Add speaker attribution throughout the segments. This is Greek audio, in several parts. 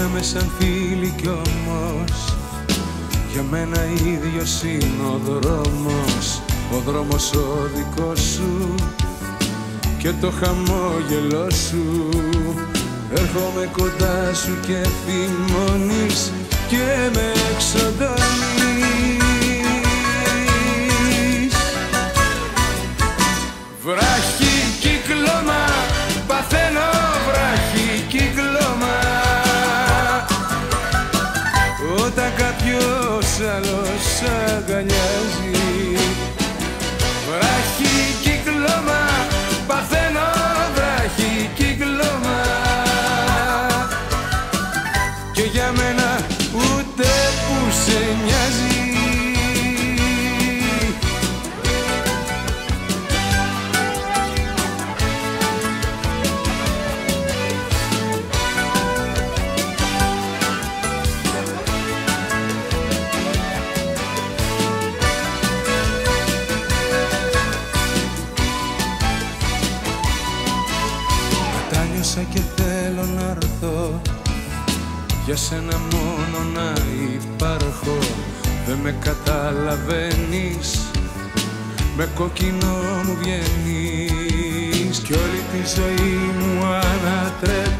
Speaker 1: σαν φίλοι κι όμως. Για μένα ίδιος είναι ο δρόμος. Ο δρόμος ο δικός σου και το χαμόγελό σου. Έρχομαι κοντά σου και θυμώνεις και με εξοντώνεις άλλος αγκαλιάζει. Βράχει κύκλωμα, παθαίνω βράχει κύκλωμα Και για μένα ούτε που σε νοιάζει Μέσα και θέλω να έρθω. Για σένα μόνο να υπάρχω. Δεν με καταλαβαίνεις. Με κόκκινο μου βγαίνεις. Κι όλη τη ζωή μου ανατρέπεις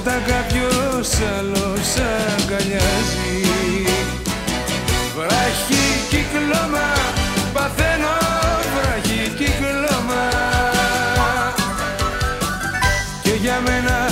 Speaker 1: όταν κάποιος άλλος αγκαλιάζει Βράχη κυκλώμα, παθαίνω βράχη κυκλώμα Και για μένα